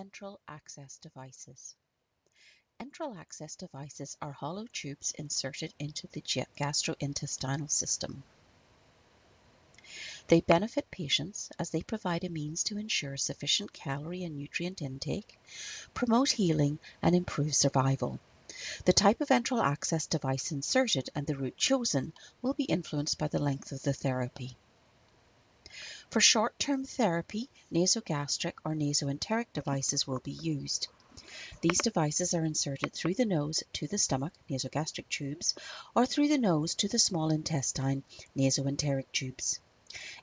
Enteral access devices. Enteral access devices are hollow tubes inserted into the gastrointestinal system. They benefit patients as they provide a means to ensure sufficient calorie and nutrient intake, promote healing, and improve survival. The type of enteral access device inserted and the route chosen will be influenced by the length of the therapy. For short-term therapy, nasogastric or nasoenteric devices will be used. These devices are inserted through the nose to the stomach, nasogastric tubes, or through the nose to the small intestine, nasoenteric tubes.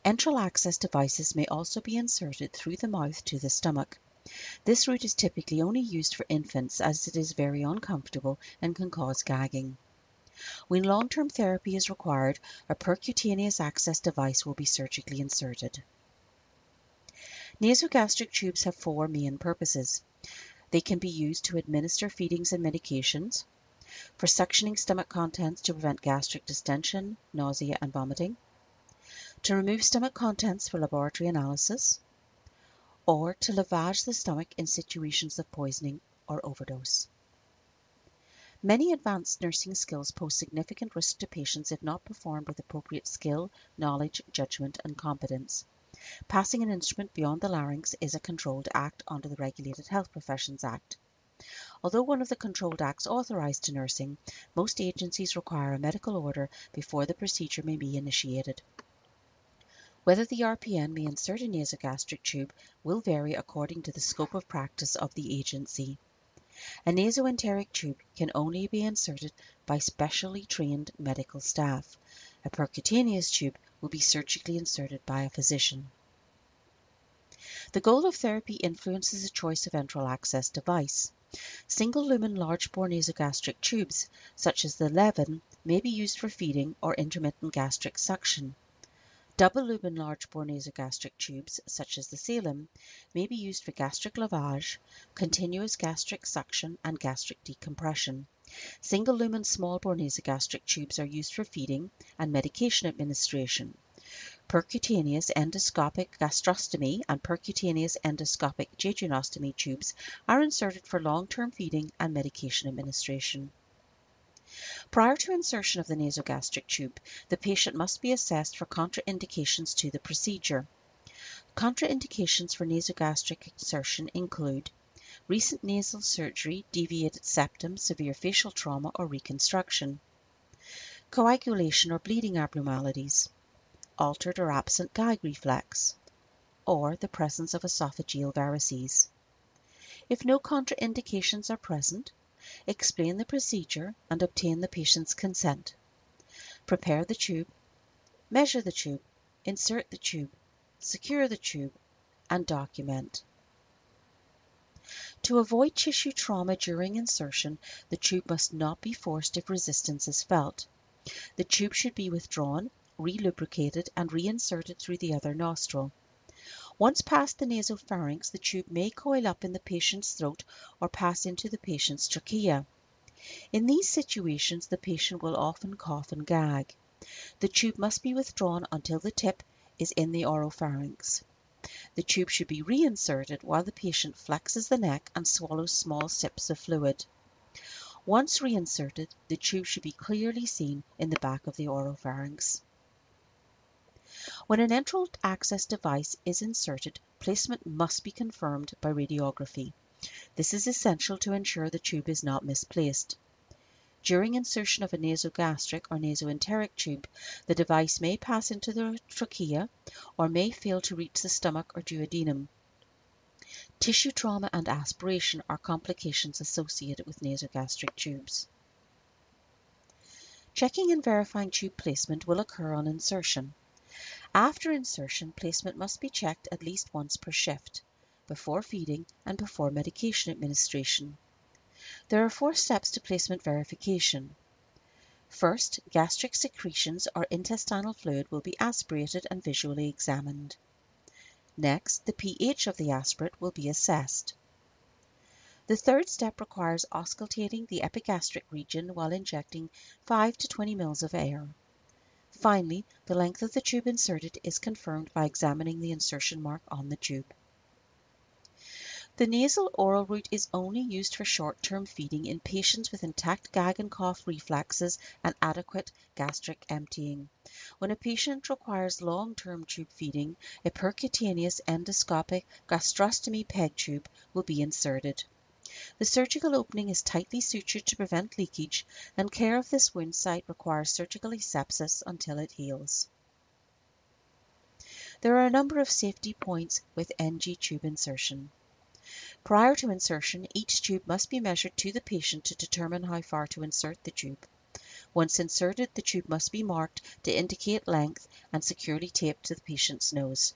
Enteral access devices may also be inserted through the mouth to the stomach. This route is typically only used for infants as it is very uncomfortable and can cause gagging. When long-term therapy is required, a percutaneous access device will be surgically inserted. Nasogastric tubes have four main purposes. They can be used to administer feedings and medications, for suctioning stomach contents to prevent gastric distension, nausea and vomiting, to remove stomach contents for laboratory analysis, or to lavage the stomach in situations of poisoning or overdose. Many advanced nursing skills pose significant risk to patients if not performed with appropriate skill, knowledge, judgment, and competence. Passing an instrument beyond the larynx is a controlled act under the Regulated Health Professions Act. Although one of the controlled acts authorised to nursing, most agencies require a medical order before the procedure may be initiated. Whether the RPN may insert a nasogastric tube will vary according to the scope of practice of the agency. A nasoenteric tube can only be inserted by specially trained medical staff. A percutaneous tube will be surgically inserted by a physician. The goal of therapy influences the choice of enteral access device. Single lumen large bore nasogastric tubes, such as the Levin, may be used for feeding or intermittent gastric suction. Double lumen large bore nasogastric tubes, such as the Salem, may be used for gastric lavage, continuous gastric suction, and gastric decompression. Single lumen small bore nasogastric tubes are used for feeding and medication administration. Percutaneous endoscopic gastrostomy and percutaneous endoscopic jejunostomy tubes are inserted for long-term feeding and medication administration. Prior to insertion of the nasogastric tube, the patient must be assessed for contraindications to the procedure. Contraindications for nasogastric insertion include recent nasal surgery, deviated septum, severe facial trauma or reconstruction, coagulation or bleeding abnormalities, altered or absent gag reflex, or the presence of esophageal varices. If no contraindications are present, explain the procedure and obtain the patient's consent. Prepare the tube, measure the tube, insert the tube, secure the tube, and document. To avoid tissue trauma during insertion, the tube must not be forced if resistance is felt. The tube should be withdrawn, relubricated, and reinserted through the other nostril. Once past the nasopharynx, the tube may coil up in the patient's throat or pass into the patient's trachea. In these situations, the patient will often cough and gag. The tube must be withdrawn until the tip is in the oropharynx. The tube should be reinserted while the patient flexes the neck and swallows small sips of fluid. Once reinserted, the tube should be clearly seen in the back of the oropharynx. When an enteral access device is inserted, placement must be confirmed by radiography. This is essential to ensure the tube is not misplaced. During insertion of a nasogastric or nasoenteric tube, the device may pass into the trachea or may fail to reach the stomach or duodenum. Tissue trauma and aspiration are complications associated with nasogastric tubes. Checking and verifying tube placement will occur on insertion. After insertion, placement must be checked at least once per shift, before feeding and before medication administration. There are four steps to placement verification. First, gastric secretions or intestinal fluid will be aspirated and visually examined. Next, the pH of the aspirate will be assessed. The third step requires auscultating the epigastric region while injecting 5 to 20 ml of air. Finally, the length of the tube inserted is confirmed by examining the insertion mark on the tube. The nasal oral route is only used for short-term feeding in patients with intact gag and cough reflexes and adequate gastric emptying. When a patient requires long-term tube feeding, a percutaneous endoscopic gastrostomy peg tube will be inserted. The surgical opening is tightly sutured to prevent leakage, and care of this wound site requires surgical asepsis until it heals. There are a number of safety points with NG tube insertion. Prior to insertion, each tube must be measured to the patient to determine how far to insert the tube. Once inserted, the tube must be marked to indicate length and securely taped to the patient's nose.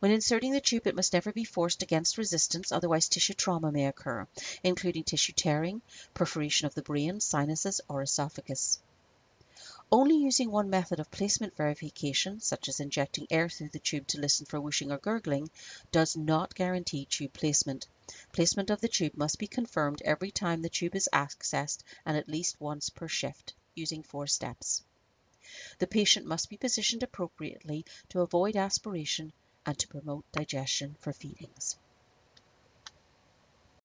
When inserting the tube, it must never be forced against resistance, otherwise tissue trauma may occur, including tissue tearing, perforation of the brain, sinuses, or esophagus. Only using one method of placement verification, such as injecting air through the tube to listen for whooshing or gurgling, does not guarantee tube placement. Placement of the tube must be confirmed every time the tube is accessed and at least once per shift, using four steps. The patient must be positioned appropriately to avoid aspiration and to promote digestion for feedings.